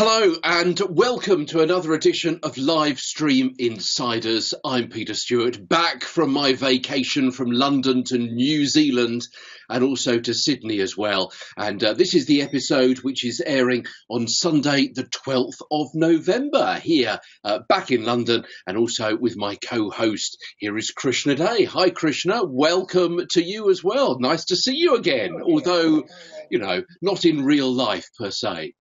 Hello and welcome to another edition of Live Stream Insiders. I'm Peter Stewart, back from my vacation from London to New Zealand and also to Sydney as well. And uh, this is the episode which is airing on Sunday, the 12th of November, here uh, back in London, and also with my co host. Here is Krishna De. Hi, Krishna. Welcome to you as well. Nice to see you again, although, you know, not in real life per se.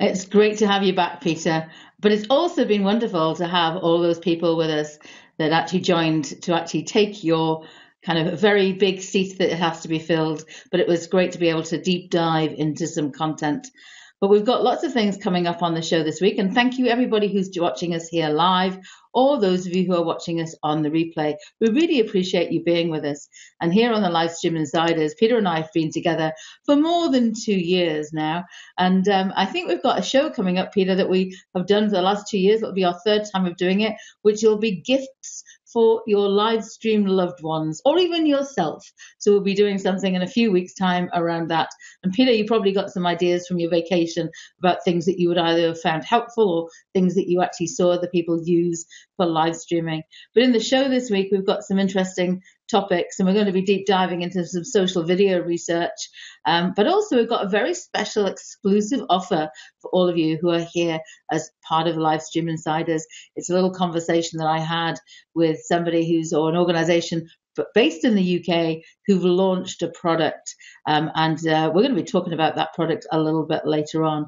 It's great to have you back, Peter. But it's also been wonderful to have all those people with us that actually joined to actually take your kind of very big seat that has to be filled. But it was great to be able to deep dive into some content but we've got lots of things coming up on the show this week. And thank you, everybody who's watching us here live, or those of you who are watching us on the replay. We really appreciate you being with us. And here on the Live Stream Insiders, Peter and I have been together for more than two years now. And um, I think we've got a show coming up, Peter, that we have done for the last two years. It'll be our third time of doing it, which will be gifts for your live stream loved ones or even yourself. So we'll be doing something in a few weeks' time around that. And Peter, you probably got some ideas from your vacation about things that you would either have found helpful or things that you actually saw other people use for live streaming. But in the show this week, we've got some interesting topics, and we're going to be deep diving into some social video research. Um, but also, we've got a very special exclusive offer for all of you who are here as part of Live Stream Insiders. It's a little conversation that I had with somebody who's or an organization based in the UK who've launched a product, um, and uh, we're going to be talking about that product a little bit later on.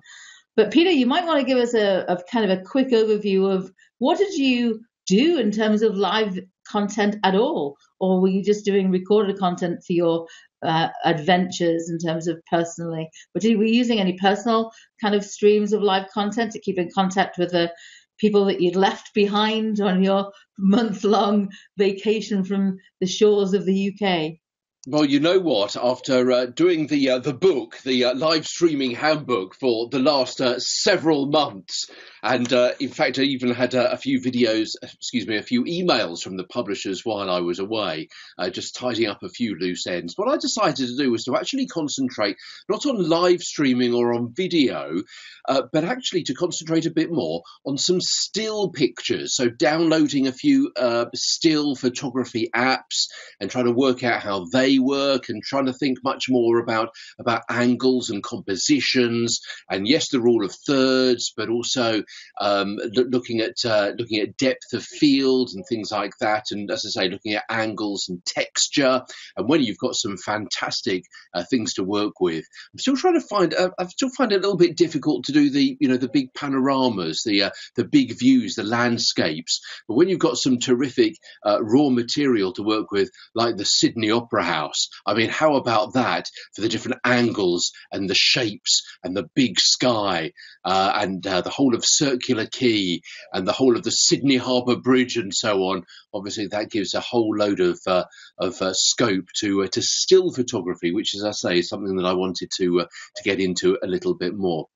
But Peter, you might want to give us a, a kind of a quick overview of what did you do in terms of live content at all, or were you just doing recorded content for your uh, adventures in terms of personally? But were you using any personal kind of streams of live content to keep in contact with the people that you'd left behind on your month long vacation from the shores of the UK? Well, you know what? After uh, doing the uh, the book, the uh, live streaming handbook for the last uh, several months, and uh, in fact, I even had a, a, few videos, excuse me, a few emails from the publishers while I was away, uh, just tidying up a few loose ends. What I decided to do was to actually concentrate not on live streaming or on video, but actually to concentrate a bit more on some still pictures. So downloading a few still photography apps and trying to work out how they work and trying to think much more about about angles and compositions and yes the rule of thirds but also um, looking at uh, looking at depth of field and things like that and as I say looking at angles and texture and when you've got some fantastic uh, things to work with I'm still trying to find uh, I still find it a little bit difficult to do the you know the big panoramas the uh, the big views the landscapes but when you've got some terrific uh, raw material to work with like the Sydney Opera House. I mean, how about that for the different angles and the shapes and the big sky uh, and the whole of Circular Quay and the whole of the Sydney Harbour Bridge and so on? Obviously, that gives a whole load of uh, of uh, scope to uh, to still photography, which, as I say, is something that I wanted to uh, to get into a little bit more.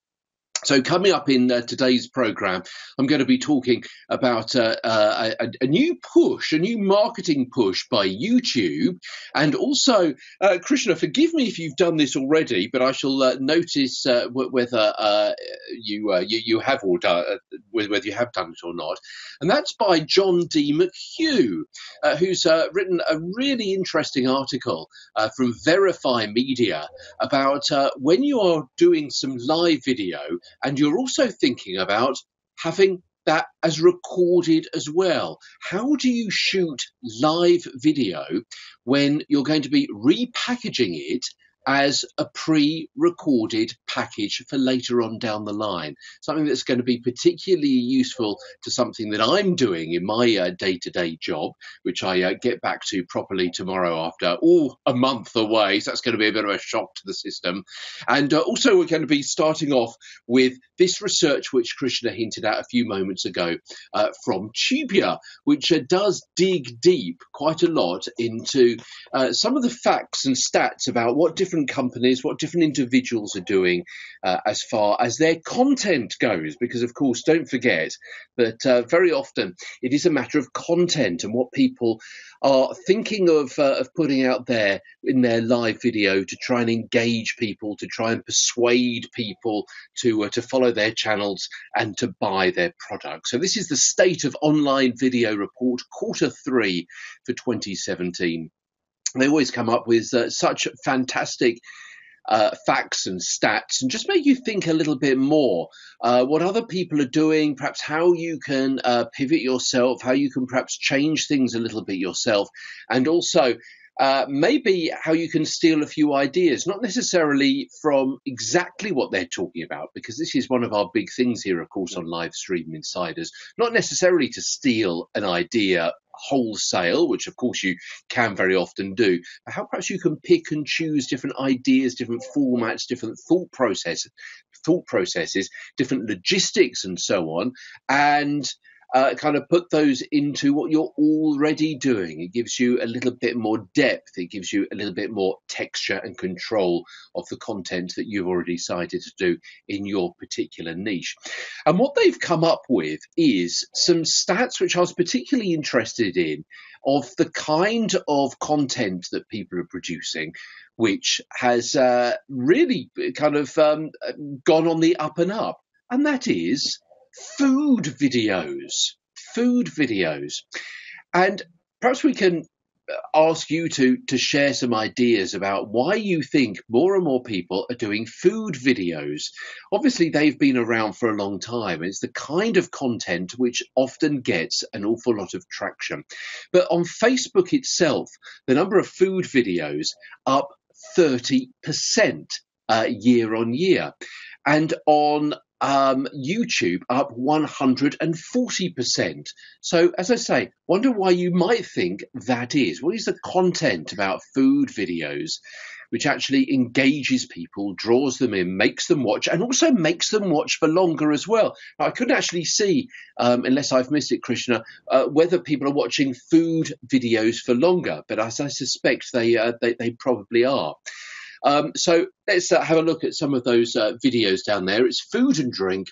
So, coming up in uh, today's program, I'm going to be talking about uh, uh, a, a, new push, a new marketing push by YouTube. And also, uh, Krishna, forgive me if you've done this already, but I shall uh, notice uh, w- whether you, you, you have or done, whether you have done it or not. And that's by John D. McHugh, who's written a really interesting article from Verifeye Media about when you are doing some live video and you're also thinking about having that as recorded as well. How do you shoot live video when you're going to be repackaging it as a pre-recorded package for later on down the line. Something that's going to be particularly useful to something that I'm doing in my uh, day-to-day job, which I uh, get back to properly tomorrow after all a month away. So that's going to be a bit of a shock to the system. And uh, also, we're going to be starting off with this research, which Krishna hinted at a few moments ago uh, from Tubular, which uh, does dig deep quite a lot into some of the facts and stats about what different different companies, what different individuals are doing uh, as far as their content goes. Because, of course, don't forget that uh, very often it is a matter of content and what people are thinking of, uh, of putting out there in their live video to try and engage people, to try and persuade people to, uh, to follow their channels and to buy their products. So, this is the State of Online Video Report, quarter three for 2017 they always come up with uh, such fantastic uh, facts and stats and just make you think a little bit more uh, what other people are doing, perhaps how you can uh, pivot yourself, how you can perhaps change things a little bit yourself, and also uh, maybe how you can steal a few ideas, not necessarily from exactly what they're talking about, because this is one of our big things here, of course, on Live Stream Insiders, not necessarily to steal an idea wholesale, which of course you can very often do, but how perhaps you can pick and choose different ideas, different formats, different thought process, thought processes, different logistics, and so on, and uh, kind of put those into what you're already doing. It gives you a little bit more depth. It gives you a little bit more texture and control of the content that you've already decided to do in your particular niche. And what they've come up with is some stats which I was particularly interested in of the kind of content that people are producing which has uh, really kind of um, gone on the up and up. And that is food videos, food videos. And perhaps we can ask you to to share some ideas about why you think more and more people are doing food videos. Obviously, they've been around for a long time. It's the kind of content which often gets an awful lot of traction. But on Facebook itself, the number of food videos up 30% uh, year on year. And on um, YouTube up 140%. So, as I say, wonder why you might think that is. What is the content about food videos which actually engages people, draws them in, makes them watch, and also makes them watch for longer as well? I couldn't actually see, um, unless I've missed it, Krishna, uh, whether people are watching food videos for longer, but as I suspect they, uh, they, they probably are. Um, so let's uh, have a look at some of those uh, videos down there. It's food and drink,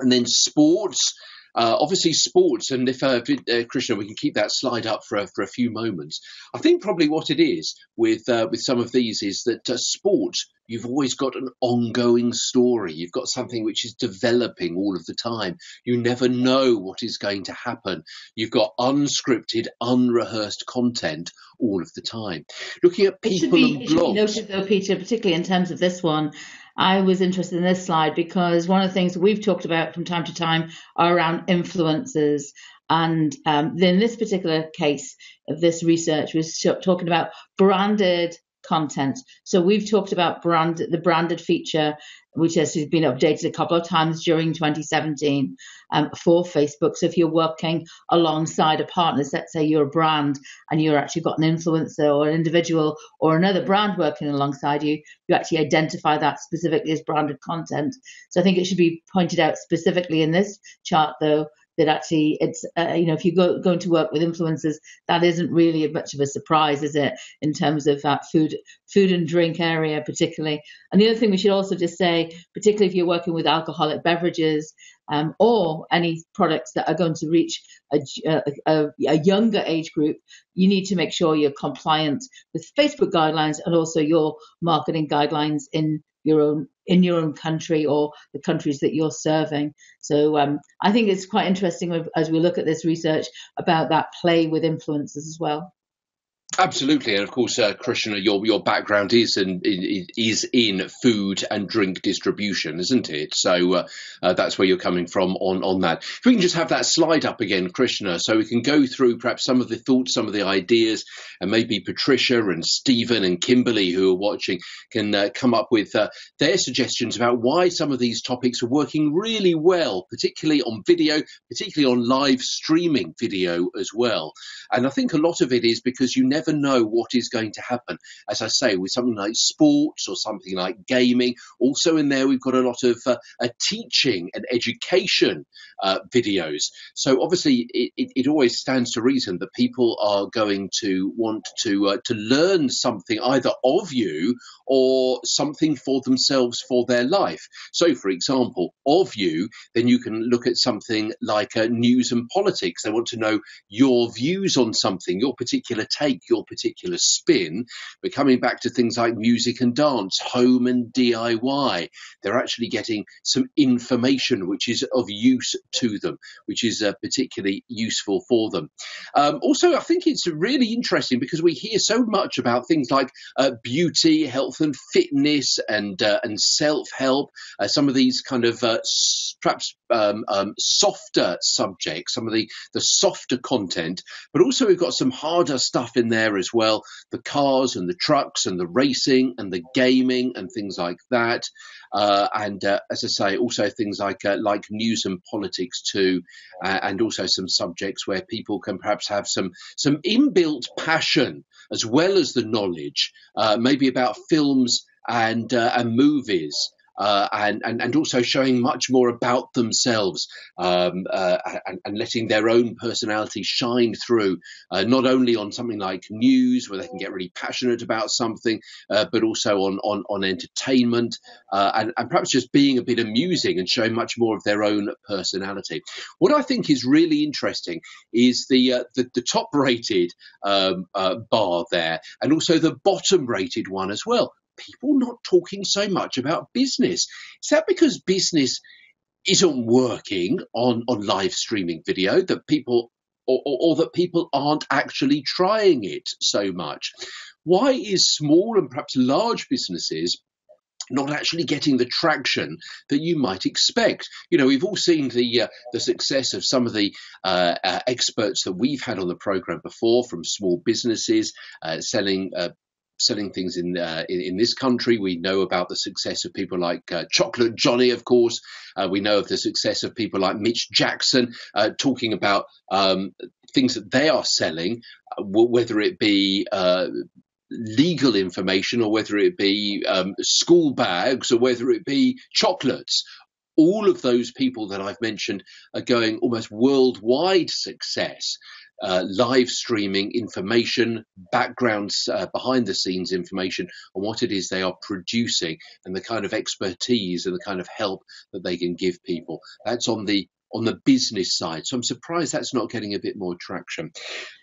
and then sports. Uh, obviously, sports, and if uh, uh, Krishna, we can keep that slide up for a, for a few moments. I think probably what it is with uh, with some of these is that uh, sport, you've always got an ongoing story. You've got something which is developing all of the time. You never know what is going to happen. You've got unscripted, unrehearsed content all of the time. Looking at people be, and blogs. It should be noted, though, Peter, particularly in terms of this one, I was interested in this slide because one of the things we've talked about from time to time are around influencers. And um, in this particular case of this research was talking about branded content. So we've talked about brand the branded feature, which has been updated a couple of times during 2017 um, for Facebook. So if you're working alongside a partner, let's say you're a brand and you're actually got an influencer or an individual or another brand working alongside you, you actually identify that specifically as branded content. So I think it should be pointed out specifically in this chart, though, that actually it's uh, you know if you go going to work with influencers that isn't really much of a surprise is it in terms of that food food and drink area particularly? And the other thing we should also just say particularly if you're working with alcoholic beverages um, or any products that are going to reach a, a, a, younger age group, you need to make sure you're compliant with Facebook guidelines and also your marketing guidelines in your own in your own country or the countries that you're serving. So um, I think it's quite interesting as we look at this research about that play with influencers as well. Absolutely, and of course, uh, Krishna, your your background is in, is in food and drink distribution, isn't it? So uh, uh, that's where you're coming from on on that. If we can just have that slide up again, Krishna, so we can go through perhaps some of the thoughts, some of the ideas, and maybe Patricia and Stephen and Kimberly who are watching can uh, come up with uh, their suggestions about why some of these topics are working really well, particularly on video, particularly on live streaming video as well. And I think a lot of it is because you never never know what is going to happen. As I say, with something like sports or something like gaming, also in there we've got a lot of uh, teaching and education uh, videos. So obviously, it, it, it, always stands to reason that people are going to want to uh, to learn something either of you or something for themselves for their life. So, for example, of you, then you can look at something like uh, news and politics. They want to know your views on something, your particular take, your particular spin. But coming back to things like music and dance, home and DIY, they're actually getting some information which is of use to them, which is uh, particularly useful for them. Um, also, I think it's really interesting because we hear so much about things like uh, beauty, health and fitness, and uh, and self help. Uh, some of these kind of uh, perhaps um, um, softer subjects, some of the the softer content, but also we've got some harder stuff in there as well. The cars and the trucks and the racing and the gaming and things like that. Uh, and uh, as I say, also things like uh, like news and politics too, uh, and also some subjects where people can perhaps have some some inbuilt passion as well as the knowledge, uh, maybe about films and uh, and movies uh, and, and, and also showing much more about themselves um, uh, and, and, letting their own personality shine through, uh, not only on something like news where they can get really passionate about something, uh, but also on, on, on entertainment uh, and, and perhaps just being a bit amusing and showing much more of their own personality. What I think is really interesting is the, the, the, top rated um, bar there and also the bottom rated one as well people not talking so much about business? Is that because business isn't working on, on live streaming video that people or, or, or, that people aren't actually trying it so much? Why is small and perhaps large businesses not actually getting the traction that you might expect. You know, we've all seen the uh, the success of some of the uh, uh, experts that we've had on the program before, from small businesses uh, selling uh, selling things in, uh, in, in this country. We know about the success of people like uh, Chocolate Johnny, of course. Uh, we know of the success of people like Mitch Jackson, uh, talking about um, things that they are selling, uh, whether it be uh, legal information or whether it be um, school bags or whether it be chocolates all of those people that I've mentioned are going almost worldwide success live streaming information, backgrounds, uh, behind the scenes information on what it is they are producing and the kind of expertise and the kind of help that they can give people. That's on the on the business side. So I'm surprised that's not getting a bit more traction.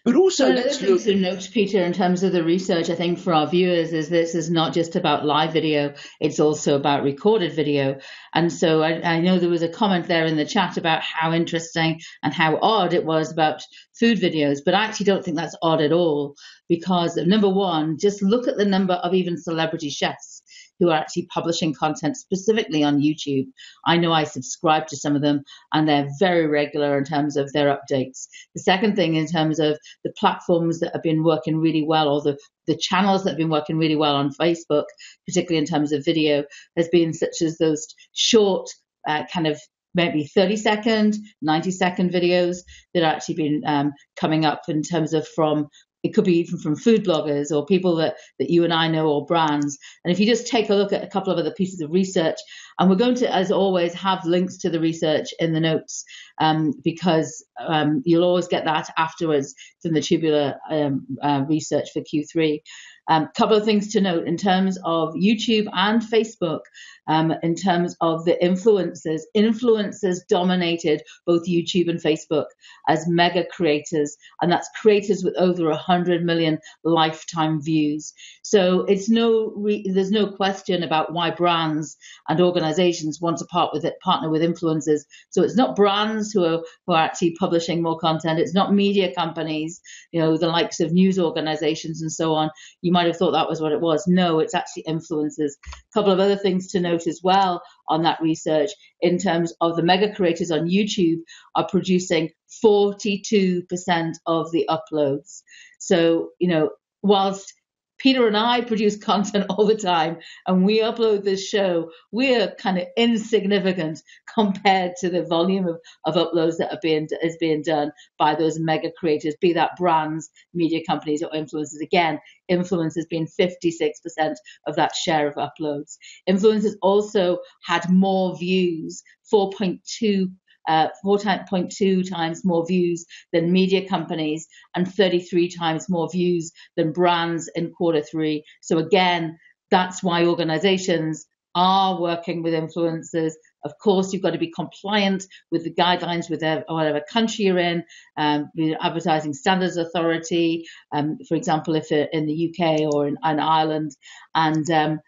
But also, well, let's look. To note, Peter, in terms of the research, I think for our viewers, is this is not just about live video; it's also about recorded video. And so I, I know there was a comment there in the chat about how interesting and how odd it was about food videos, but I actually don't think that's odd at all because number one, just look at the number of even celebrity chefs who are actually publishing content specifically on YouTube. I know I subscribe to some of them and they're very regular in terms of their updates. The second thing, in terms of the platforms that have been working really well or the, the channels that have been working really well on Facebook, particularly in terms of video, has been such as those short uh, kind of maybe 30 second, 90 second videos that are actually been um, coming up in terms of from it could be even from food bloggers or people that, that you and I know or brands. And if you just take a look at a couple of other pieces of research, and we're going to, as always, have links to the research in the notes um, because um, you'll always get that afterwards from the tubular um, uh, research for Q3. A um, couple of things to note in terms of YouTube and Facebook um, in terms of the influencers. Influencers dominated both YouTube and Facebook as mega creators, and that's creators with over 100 million lifetime views. So it's no re- there's no question about why brands and organizations want to part with it, partner with influencers. So it's not brands who are who are actually publishing more content. It's not media companies, you know, the likes of news organizations and so on. You might have thought that was what it was. No, it's actually influencers. A couple of other things to note as well on that research in terms of the mega creators on YouTube are producing 42% of the uploads. So, you know, whilst Peter and I produce content all the time and we upload this show, we're kind of insignificant compared to the volume of, of uploads that are being is being done by those mega creators, be that brands, media companies, or influencers. Again, influencers being 56% of that share of uploads. Influencers also had more views, 4.2 uh, 4.2 times more views than media companies and 33 times more views than brands in quarter three. So again, that's why organizations are working with influencers. Of course, you've got to be compliant with the guidelines with whatever country you're in, um, the Advertising Standards Authority, um, for example, if in the UK or in, in Ireland. And um,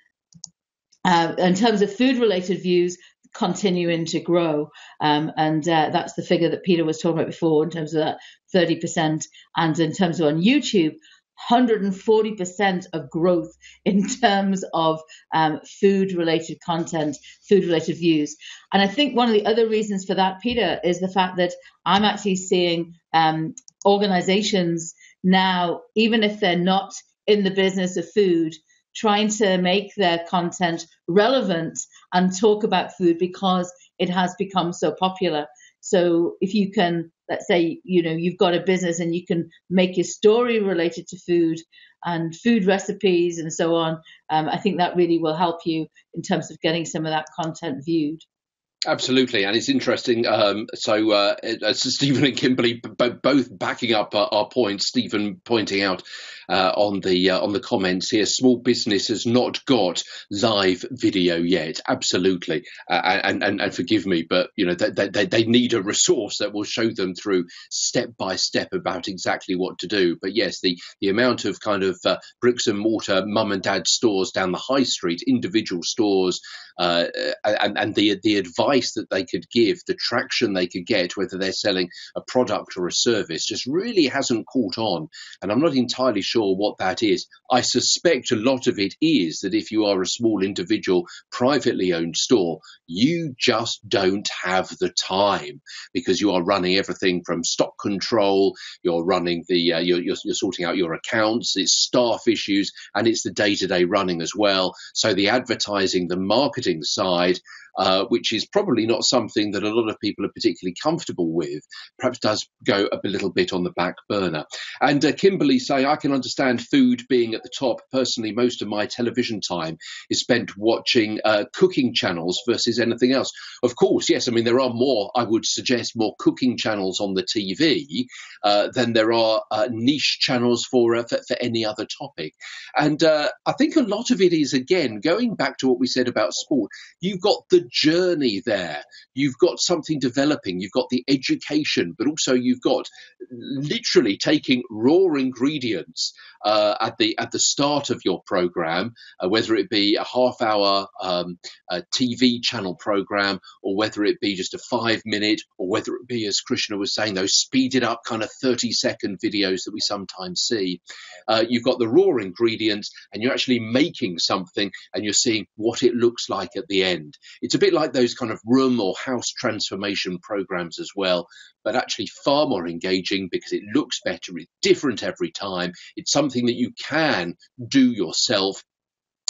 uh, in terms of food related views, continuing to grow. Um, and uh, that's the figure that Peter was talking about before in terms of that 30%. And in terms of on YouTube, 140% of growth in terms of um, food related content, food related views. And I think one of the other reasons for that, Peter, is the fact that I'm actually seeing um, organizations now, even if they're not in the business of food, trying to make their content relevant and talk about food because it has become so popular. So if you can, let's say, you know, you've got a business and you can make your story related to food and food recipes and so on, um, I think that really will help you in terms of getting some of that content viewed. Absolutely, and it's interesting. Um, so, uh, Stephen and Kimberly b- both backing up uh, our points. Stephen pointing out uh, on the uh, on the comments here, small business has not got live video yet. Absolutely, uh, and, and and forgive me, but you know they, they, they need a resource that will show them through step by step about exactly what to do. But yes, the the amount of kind of uh, bricks and mortar mum and dad stores down the high street, individual stores, and and the the advice that they could give, the traction they could get, whether they're selling a product or a service, just really hasn't caught on. And I'm not entirely sure what that is. I suspect a lot of it is that if you are a small individual, privately owned store, you just don't have the time because you are running everything from stock control, you're running the, uh, you're, you're, you're sorting out your accounts, it's staff issues, and it's the day to day running as well. So the advertising, the marketing side, uh, which is probably not something that a lot of people are particularly comfortable with, perhaps does go a little bit on the back burner. And uh, Kimberly saying, I can understand food being at the top. Personally, most of my television time is spent watching uh, cooking channels versus anything else. Of course, yes, I mean, there are more, I would suggest, more cooking channels on the TV uh, than there are uh, niche channels for, for, for, any other topic. And I think a lot of it is, again, going back to what we said about sport, you've got the journey there. You've got something developing, you've got the education, but also you've got literally taking raw ingredients uh, at the at the start of your program, uh, whether it be a half hour um, a TV channel program or whether it be just a five minute or whether it be, as Krishna was saying, those speeded up kind of 30 second videos that we sometimes see. Uh, you've got the raw ingredients and you're actually making something and you're seeing what it looks like at the end. It's a bit like those kind of room or house transformation programs as well, but actually far more engaging because it looks better, it's different every time. It's something that you can do yourself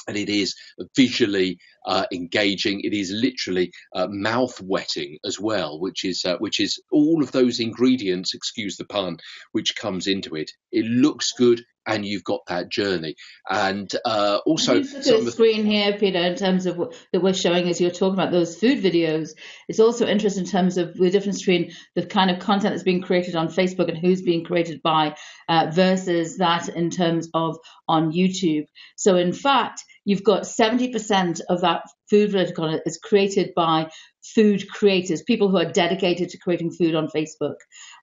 and it is visually uh, engaging. It is literally uh, mouth wetting as well, which is uh, which is all of those ingredients. Excuse the pun, which comes into it. It looks good, and you've got that journey. And uh, also, look at the screen here, Peter, in terms of what, that we're showing as you're talking about those food videos. It's also interesting in terms of the difference between the kind of content that's being created on Facebook and who's being created by uh, versus that in terms of on YouTube. So, in fact, you've got 70% of that food related content is created by food creators, people who are dedicated to creating food on Facebook.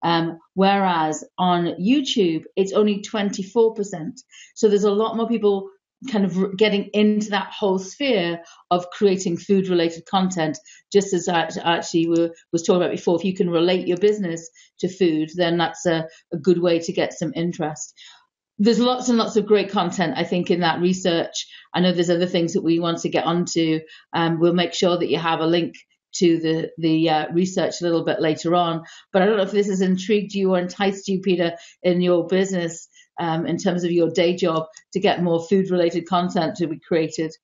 Um, whereas on YouTube, it's only 24%. So there's a lot more people kind of getting into that whole sphere of creating food related content just as I actually were, was talking about before if you can relate your business to food then that's a, a good way to get some interest there's lots and lots of great content, I think, in that research. I know there's other things that we want to get onto. Um, we'll make sure that you have a link to the the uh, research a little bit later on. But I don't know if this has intrigued you or enticed you, Peter, in your business um, in terms of your day job to get more food related content to be created?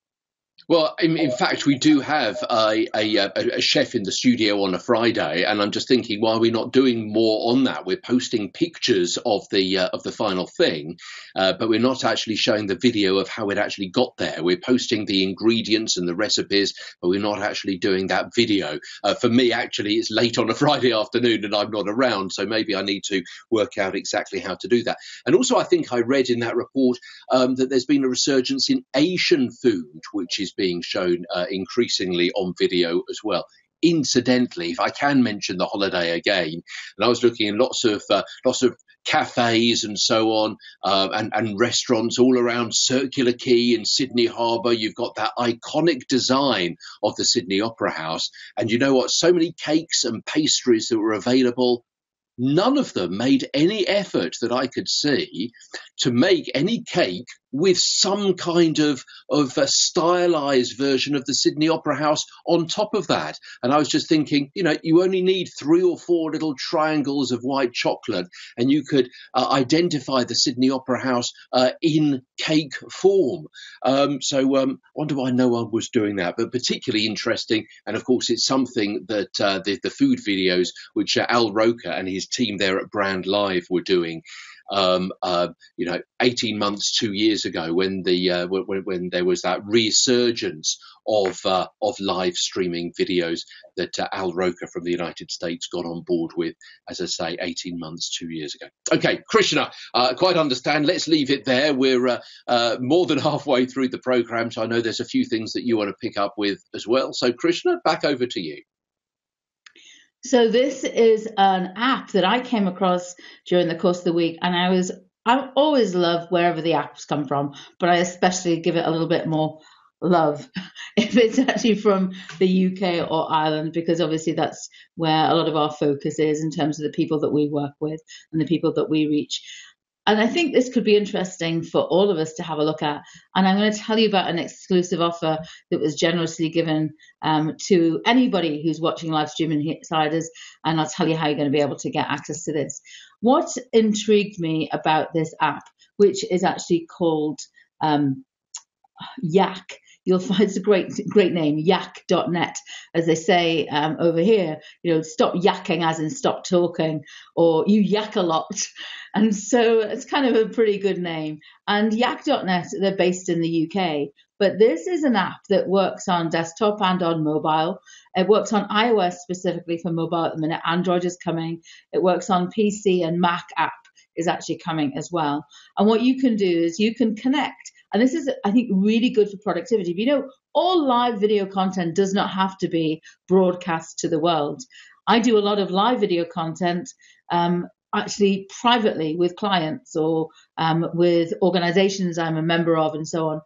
Well, in, in, fact, we do have a, a, a, chef in the studio on a Friday, and I'm just thinking, why are we not doing more on that? We're posting pictures of the uh, of the final thing, uh, but we're not actually showing the video of how it actually got there. We're posting the ingredients and the recipes, but we're not actually doing that video. Uh, for me, actually, it's late on a Friday afternoon, and I'm not around, so maybe I need to work out exactly how to do that. And also, I think I read in that report um, that there's been a resurgence in Asian food, which is being shown uh, increasingly on video as well incidentally, if I can mention the holiday again, and I was looking in lots of uh, lots of cafes and so on, uh, and, and restaurants all around Circular Quay in Sydney Harbour. You've got that iconic design of the Sydney Opera House, and you know what? So many cakes and pastries that were available none of them made any effort that I could see to make any cake with some kind of of a stylized version of the Sydney Opera House on top of that. And I was just thinking, you know, you only need three or four little triangles of white chocolate, and you could uh, identify the Sydney Opera House uh, in cake form. Um, so um, I wonder why no one was doing that, but particularly interesting. And of course, it's something that uh, the, the food videos, which uh, Al Roker and his team there at Brand Live were doing um, uh, you know, 18 months, two years ago, when the uh, when, when, there was that resurgence of uh, of live streaming videos that uh, Al Roker from the United States got on board with, as I say, 18 months, two years ago. Okay, Krishna, uh, quite understand. Let's leave it there. We're uh, more than halfway through the program, so I know there's a few things that you want to pick up with as well. So, Krishna, back over to you. So this is an app that I came across during the course of the week, and I was I always love wherever the apps come from, but I especially give it a little bit more love if it's actually from the UK or Ireland, because obviously that's where a lot of our focus is in terms of the people that we work with and the people that we reach. And I think this could be interesting for all of us to have a look at. And I'm going to tell you about an exclusive offer that was generously given um, to anybody who's watching live streaming insiders. And I'll tell you how you're going to be able to get access to this. What intrigued me about this app, which is actually called um, Yack, you'll find it's a great great name yack.net as they say um, over here you know stop yakking as in stop talking or you yak a lot. And so it's kind of a pretty good name. And yack.net they're based in the uk but this is an app that works on desktop and on mobile. It works on ios specifically for mobile at the minute. Android is coming. It works on pc and mac app is actually coming as well. And what you can do is you can connect and this is, I think, really good for productivity. You know, all live video content does not have to be broadcast to the world. I do a lot of live video content um, actually privately with clients or um, with organizations I'm a member of and so on.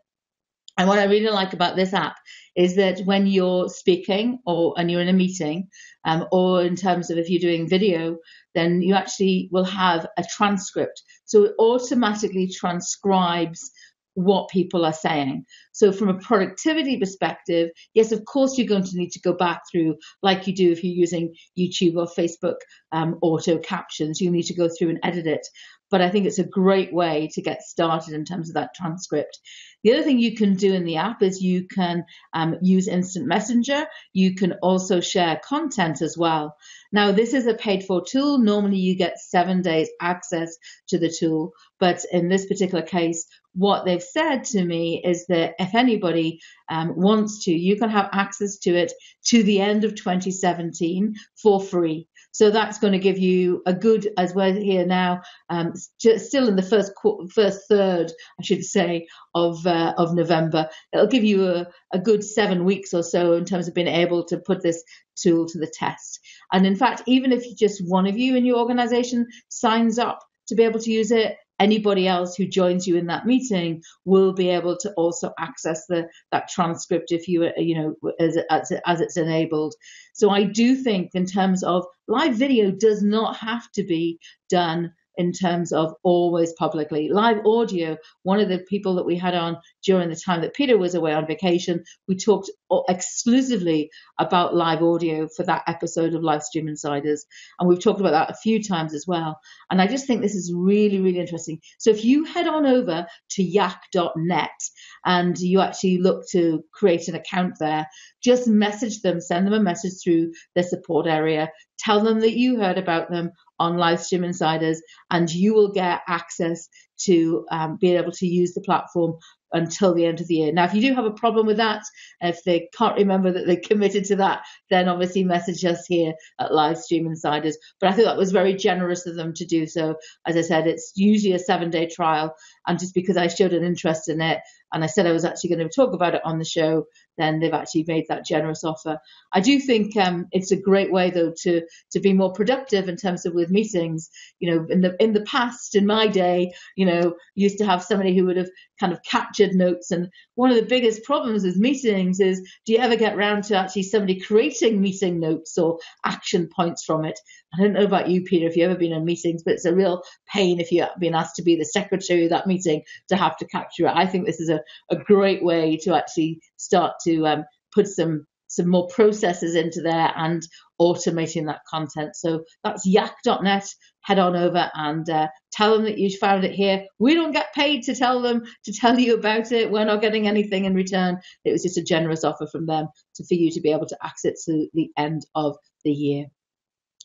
And what I really like about this app is that when you're speaking or and you're in a meeting, um, or in terms of if you're doing video, then you actually will have a transcript. So it automatically transcribes what people are saying. So, from a productivity perspective, yes, of course, you're going to need to go back through, like you do if you're using YouTube or Facebook um, auto captions, you need to go through and edit it. But I think it's a great way to get started in terms of that transcript. The other thing you can do in the app is you can um, use Instant Messenger. You can also share content as well. Now, this is a paid for tool. Normally, you get seven days access to the tool. But in this particular case, what they've said to me is that if anybody um, wants to, you can have access to it to the end of 2017 for free. So that's going to give you a good, as we're here now, um, still in the first first third, I should say, of uh, of November. It'll give you a, a good seven weeks or so in terms of being able to put this tool to the test. And in fact, even if just one of you in your organization signs up to be able to use it, anybody else who joins you in that meeting will be able to also access the that transcript if you uh, you know as, as, as it's enabled. So i do think in terms of live video does not have to be done in terms of always publicly. Live audio, one of the people that we had on during the time that Peter was away on vacation, we talked exclusively about live audio for that episode of Livestream Insiders. And we've talked about that a few times as well. And I just think this is really, really interesting. So if you head on over to yack.net and you actually look to create an account there, just message them, send them a message through their support area, tell them that you heard about them on Livestream Insiders, and you will get access to um, being able to use the platform until the end of the year. Now, if you do have a problem with that, if they can't remember that they committed to that, then obviously message us here at Livestream Insiders. But I think that was very generous of them to do so. As I said, it's usually a seven day trial. And just because I showed an interest in it and I said I was actually going to talk about it on the show, then they've actually made that generous offer. I do think um, it's a great way, though, to to be more productive in terms of with meetings. You know, in the in the past, in my day, you know, used to have somebody who would have kind of captured notes. And one of the biggest problems with meetings is, do you ever get round to actually somebody creating meeting notes or action points from it? I don't know about you, Peter, if you've ever been in meetings, but it's a real pain if you're being asked to be the secretary of that meeting to have to capture it. I think this is a, a great way to actually start to um, put some some more processes into there and automating that content. So that's yack.net. Head on over and uh, tell them that you found it here. We don't get paid to tell them to tell you about it. We're not getting anything in return. It was just a generous offer from them to, for you to be able to access to the end of the year.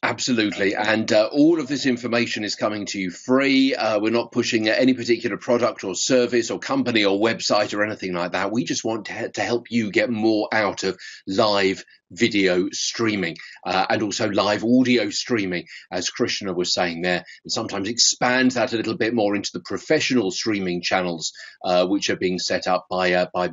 Absolutely. And uh, all of this information is coming to you free. Uh, we're not pushing any particular product or service or company or website or anything like that. We just want to, to help you get more out of live video streaming uh, and also live audio streaming, as Krishna was saying there, and sometimes expand that a little bit more into the professional streaming channels, uh, which are being set up by uh, by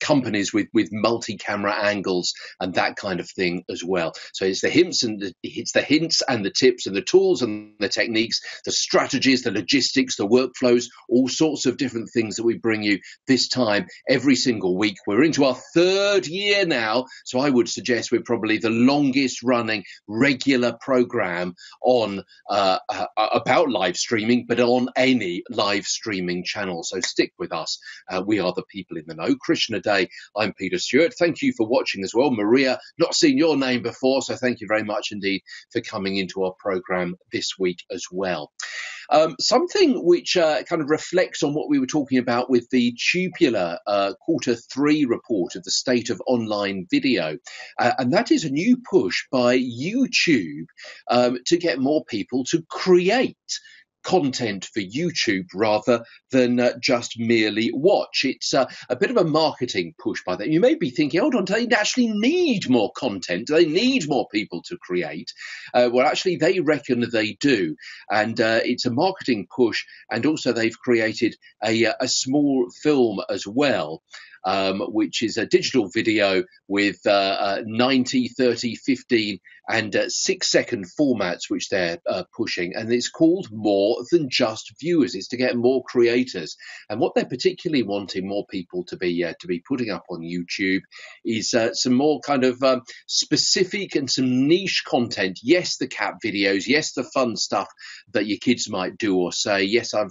companies with with multi-camera angles and that kind of thing as well. So it's the hints and the, it's the hints and the tips and the tools and the techniques, the strategies, the logistics, the workflows, all sorts of different things that we bring you this time every single week. We're into our third year now, so I would suggest we're probably the longest running regular program on uh, uh, about live streaming, but on any live streaming channel. So stick with us. Uh, we are the people in the know. Krishna I'm Peter Stewart. Thank you for watching as well. Maria, not seen your name before, so thank you very much indeed for coming into our program this week as well. Um, something which uh, kind of reflects on what we were talking about with the tubular uh, quarter three report of the state of online video. Uh, and that is a new push by YouTube um, to get more people to create content for YouTube rather than uh, just merely watch. It's uh, a bit of a marketing push by them. You may be thinking, hold on, they actually need more content? They need more people to create? Uh, well, actually, they reckon they do. And uh, it's a marketing push. And also, they've created a, uh, a small film as well um, which is a digital video with uh, uh, 90, 30, 15, and uh, six second formats which they're uh, pushing. And it's called More Than Just Viewers. It's to get more creators. And what they're particularly wanting more people to be uh, to be putting up on YouTube is some more kind of um, specific and some niche content. Yes, the cat videos. Yes, the fun stuff that your kids might do or say. Yes, I'm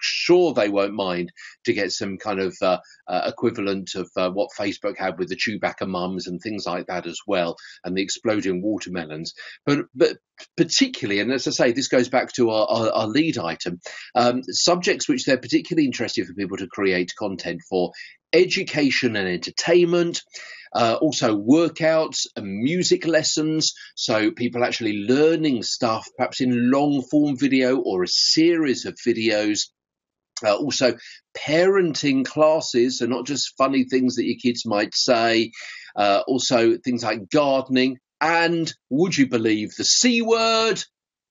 sure they won't mind to get some kind of uh, uh, equivalent of uh, what Facebook had with the Chewbacca mums and things like that as well, and the exploding watermelons. But but particularly, and as I say, this goes back to our, our, our lead item, um, subjects which they're particularly interested for people to create content for education and entertainment. Uh, also, workouts and music lessons. So, people actually learning stuff, perhaps in long form video or a series of videos. Uh, also, parenting classes, so not just funny things that your kids might say. Uh, also, things like gardening, and would you believe the C word,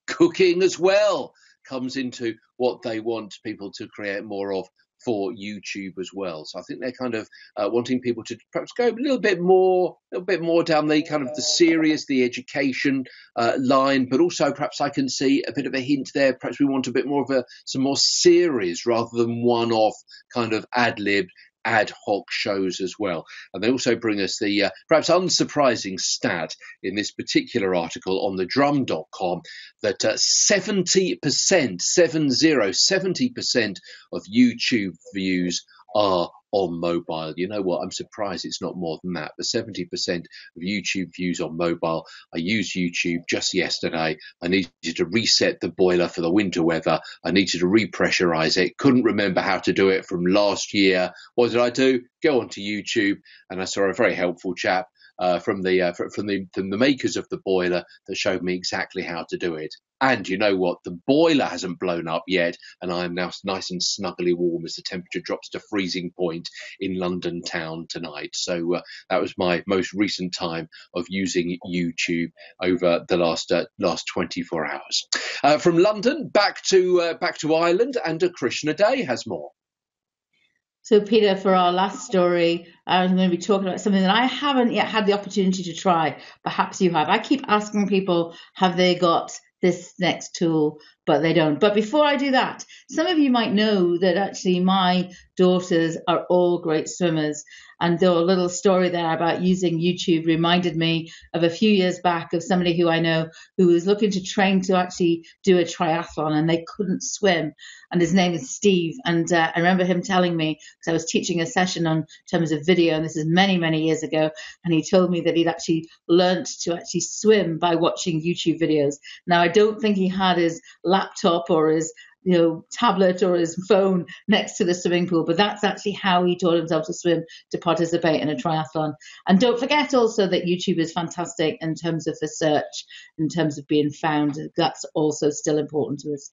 cooking as well, comes into what they want people to create more of for YouTube as well. So I think they're kind of uh, wanting people to perhaps go a little bit more, a little bit more down the kind of the serious, the education uh, line, but also perhaps I can see a bit of a hint there. Perhaps we want a bit more of a some more series rather than one-off kind of ad lib ad hoc shows as well. And they also bring us the uh, perhaps unsurprising stat in this particular article on the drum.com that uh, 70%, 70, 70% of YouTube views are on mobile. You know what? I'm surprised it's not more than that. The 70% of YouTube views on mobile. I used YouTube just yesterday. I needed to reset the boiler for the winter weather. I needed to repressurize it. Couldn't remember how to do it from last year. What did I do? Go onto YouTube and I saw a very helpful chap uh, from the uh, from the from the makers of the boiler that showed me exactly how to do it. And you know what? The boiler hasn't blown up yet, and I am now nice and snuggly warm as the temperature drops to freezing point in London town tonight. So uh, that was my most recent time of using YouTube over the last uh, last 24 hours. Uh, from London back to uh, back to Ireland, and a Krishna De has more. So, Peter, for our last story, I'm going to be talking about something that I haven't yet had the opportunity to try. Perhaps you have. I keep asking people, have they got this next tool, but they don't. But before I do that, some of you might know that actually my daughters are all great swimmers. And the little story there about using YouTube reminded me of a few years back of somebody who I know who was looking to train to actually do a triathlon and they couldn't swim. And his name is Steve. And uh, I remember him telling me, because I was teaching a session on terms of video, and this is many, many years ago. And he told me that he'd actually learnt to actually swim by watching YouTube videos. Now, I don't think he had his laptop or his you know, tablet or his phone next to the swimming pool. But that's actually how he taught himself to swim to participate in a triathlon. And don't forget also that YouTube is fantastic in terms of the search, in terms of being found. That's also still important to us.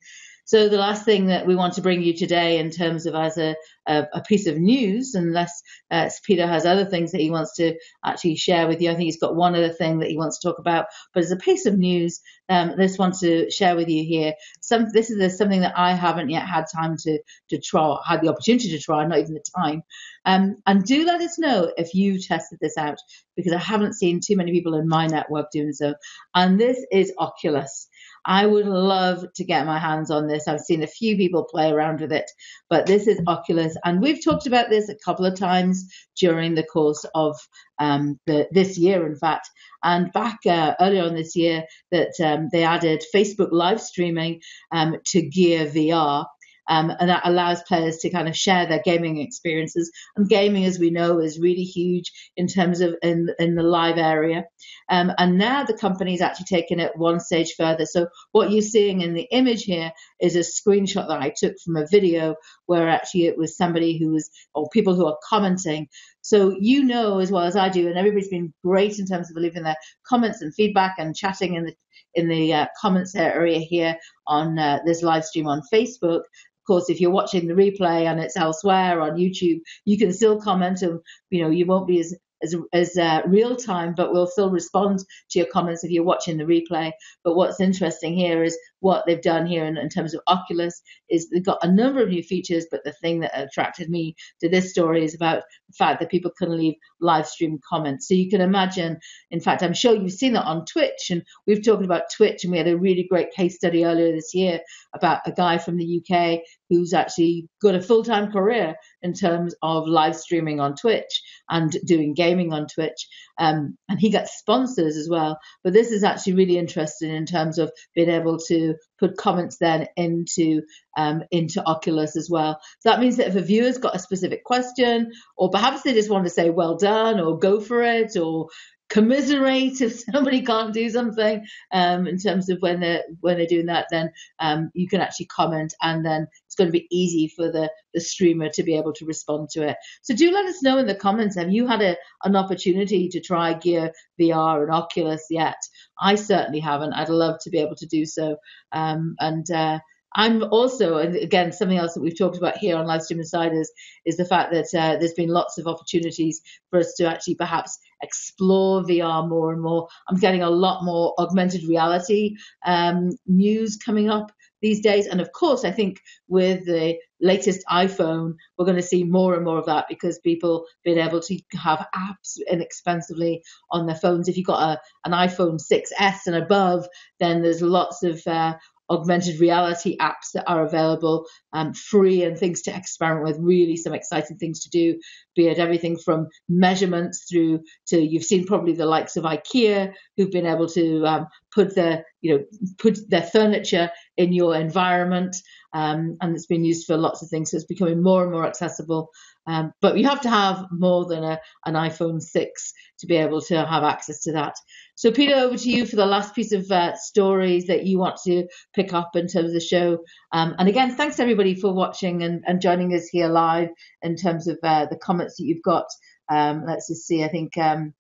So the last thing that we want to bring you today, in terms of as a, a, a piece of news, unless uh, Peter has other things that he wants to actually share with you, I think he's got one other thing that he wants to talk about. But as a piece of news, um, this want to share with you here. Some this is something that I haven't yet had time to to try, had the opportunity to try, not even the time. Um, and do let us know if you tested this out because I haven't seen too many people in my network doing so. And this is Oculus. I would love to get my hands on this. I've seen a few people play around with it, but this is Oculus, and we've talked about this a couple of times during the course of um, the, this year, in fact. And back uh, earlier on this year, that um, they added Facebook live streaming um, to Gear VR. Um, and that allows players to kind of share their gaming experiences. And gaming, as we know, is really huge in terms of in, in the live area. Um, and now the company's actually taken it one stage further. So what you're seeing in the image here is a screenshot that I took from a video where actually it was somebody who was, or people who are commenting. So you know as well as I do, and everybody's been great in terms of leaving their comments and feedback and chatting in the in the uh, comments area here on uh, this live stream on Facebook Of course, if you're watching the replay and it's elsewhere on YouTube, you can still comment and you know you won't be as as, as uh, real time, but we'll still respond to your comments if you're watching the replay. But what's interesting here is what they've done here in, in, terms of Oculus is they've got a number of new features, but the thing that attracted me to this story is about the fact that people can leave live stream comments. So you can imagine, in fact, I'm sure you've seen that on Twitch, and we've talked about Twitch, and we had a really great case study earlier this year about a guy from the UK who's actually got a full time career in terms of live streaming on Twitch and doing gaming on Twitch. Um, and he gets sponsors as well. But this is actually really interesting in terms of being able to put comments then into um, into Oculus as well. So that means that if a viewer's got a specific question, or perhaps they just want to say well done, or go for it, or commiserate if somebody can't do something um, in terms of when they're when they're doing that then um, you can actually comment and then it's going to be easy for the the streamer to be able to respond to it. So do let us know in the comments have you had a, an opportunity to try gear vr and oculus yet? I certainly haven't. I'd love to be able to do so. Um, and uh, I'm also, and again, something else that we've talked about here on Livestream Insiders is the fact that uh, there's been lots of opportunities for us to actually perhaps explore VR more and more. I'm getting a lot more augmented reality um, news coming up these days. And of course, I think with the latest iPhone, we're going to see more and more of that because people being able to have apps inexpensively on their phones. If you've got a, an iPhone 6S and above, then there's lots of uh, augmented reality apps that are available um, free and things to experiment with really some exciting things to do be it everything from measurements through to you've seen probably the likes of ikea who've been able to um, put their you know put their furniture in your environment um, and it's been used for lots of things so it's becoming more and more accessible Um, but you have to have more than a, an iPhone 6 to be able to have access to that. So, Peter, over to you for the last piece of uh, stories that you want to pick up in terms of the show. Um, and again, thanks everybody for watching and, and joining us here live in terms of uh, the comments that you've got. Um, let's just see. I think. Um,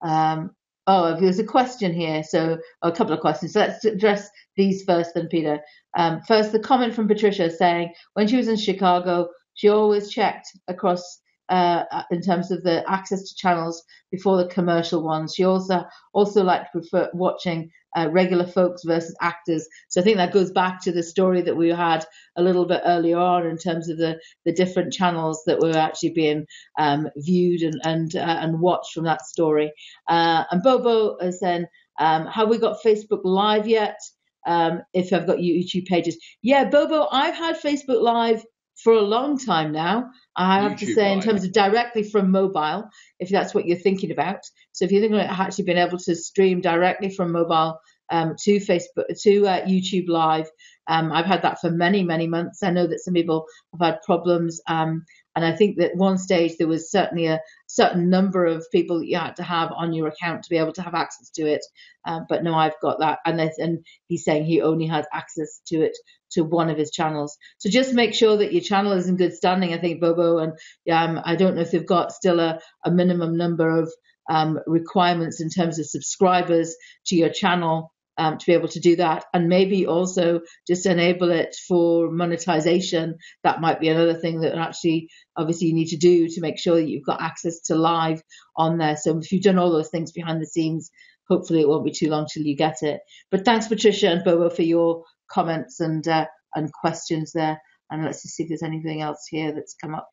um, oh, there's a question here. So, a couple of questions. So let's address these first, then, Peter. Um, first, the comment from Patricia saying when she was in Chicago, she always checked across uh, in terms of the access to channels before the commercial ones. She also also liked prefer watching uh, regular folks versus actors. So I think that goes back to the story that we had a little bit earlier on in terms of the, the different channels that were actually being um, viewed and and, uh, and watched from that story. Uh, and Bobo is saying, um, have we got Facebook Live yet? Um, if I've got YouTube pages, yeah, Bobo, I've had Facebook Live for a long time now. I have YouTube to say, in terms of directly from mobile, if that's what you're thinking about. So if you're thinking about actually being able to stream directly from mobile um, to Facebook, to uh, YouTube Live, um, I've had that for many, many months. I know that some people have had problems. Um, and I think that one stage there was certainly a certain number of people that you had to have on your account to be able to have access to it. Um, but no, I've got that. And, and he's saying he only has access to it to one of his channels. So just make sure that your channel is in good standing, I think, Bobo. And um, I don't know if they've got still a, a minimum number of um, requirements in terms of subscribers to your channel um, to be able to do that and maybe also just enable it for monetization. That might be another thing that actually obviously you need to do to make sure that you've got access to live on there. So if you've done all those things behind the scenes hopefully it won't be too long till you get it. But thanks patricia and bobo for your comments and uh, and questions there. And let's just see if there's anything else here that's come up.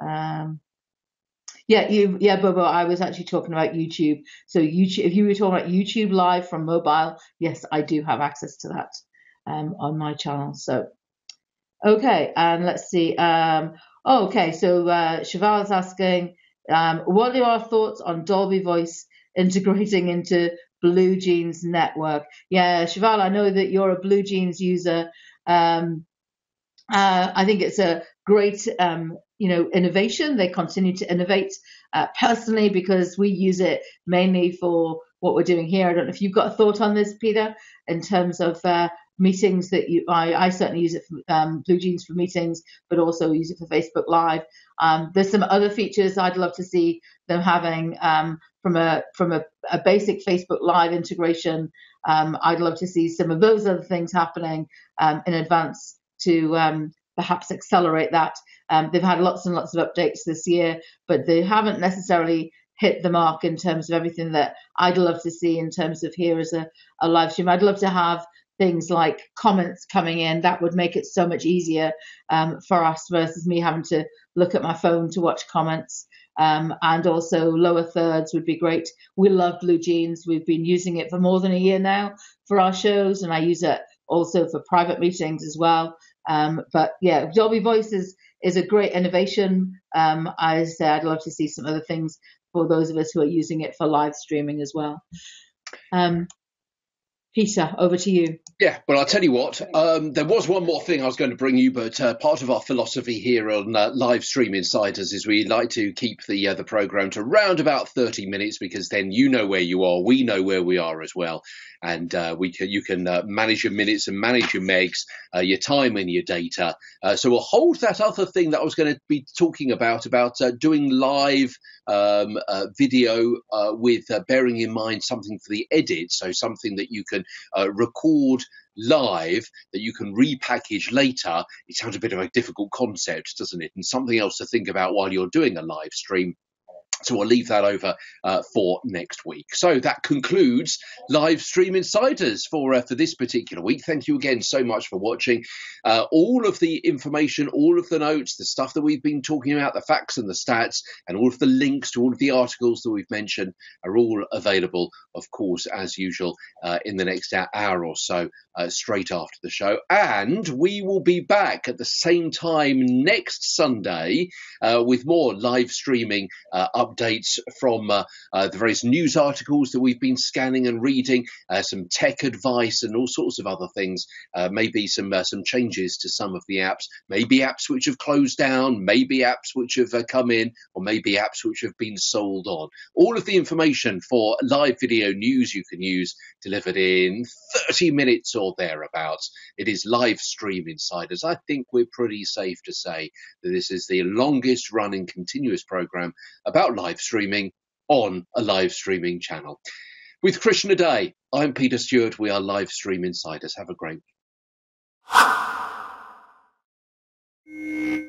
Um, yeah, you, yeah, Bobo. I was actually talking about YouTube. So YouTube, if you were talking about YouTube Live from mobile, yes, I do have access to that um, on my channel. So, okay, and let's see. Um, oh, okay, so uh, Cheval is asking, um, what are your thoughts on Dolby Voice integrating into Blue Jeans network? Yeah, Cheval, I know that you're a Blue Jeans user. Um, uh, I think it's a great um, you know innovation. They continue to innovate. Uh, personally, because we use it mainly for what we're doing here. I don't know if you've got a thought on this, Peter, in terms of uh, meetings that you. I, I certainly use it for um, Blue Jeans for meetings, but also use it for Facebook Live. Um, there's some other features I'd love to see them having um, from a from a, a, basic Facebook Live integration. Um, I'd love to see some of those other things happening um, in advance to um, perhaps accelerate that. Um, they've had lots and lots of updates this year, but they haven't necessarily hit the mark in terms of everything that I'd love to see in terms of here as a, a live stream. I'd love to have things like comments coming in. That would make it so much easier um, for us versus me having to look at my phone to watch comments. Um, and also lower thirds would be great. We love Blue Jeans. We've been using it for more than a year now for our shows, and I use it also for private meetings as well. Um, but yeah, Dolby Voice is, is a great innovation. Um, I say I'd love to see some other things for those of us who are using it for live streaming as well. Um, Peter, over to you. Yeah, well, I'll tell you what, um, there was one more thing I was going to bring you, but uh, part of our philosophy here on uh, live stream insiders is we like to keep the uh, the program to around about 30 minutes because then you know where you are, we know where we are as well, and uh, we can, you can uh, manage your minutes and manage your megs, uh, your time and your data. so we'll hold that other thing that I was going to be talking about about doing live um, video with bearing in mind something for the edit, so something that you can uh, record live that you can repackage later, it sounds a bit of a difficult concept, doesn't it? And something else to think about while you're doing a live stream. So we'll leave that over uh, for next week. So that concludes live stream insiders for uh, for this particular week. Thank you again so much for watching. Uh, all of the information, all of the notes, the stuff that we've been talking about, the facts and the stats, and all of the links to all of the articles that we've mentioned are all available, of course, as usual, uh, in the next hour or so, uh, straight after the show. And we will be back at the same time next Sunday uh, with more live streaming up updates from uh, uh, the various news articles that we've been scanning and reading, uh, some tech advice, and all sorts of other things. Uh, maybe some uh, some changes to some of the apps, maybe apps which have closed down, maybe apps which have come in, or maybe apps which have been sold on. All of the information for live video news you can use delivered in 30 minutes or thereabouts. It is live stream insiders. I think we're pretty safe to say that this is the longest running continuous program live streaming on a live streaming channel. With Krishna De, I'm Peter Stewart. We are live stream insiders. Have a great week.